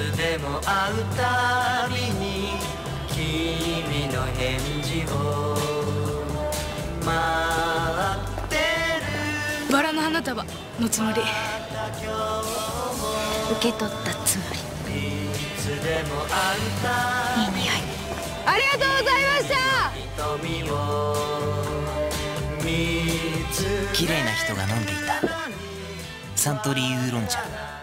つでも会うたびに君の返事を待ってる。バラの花束のつもり。受け取ったつもり。いつでも会うたい。い匂いありがとうございました。綺麗な人が飲んでいた。サントリーウーロン茶。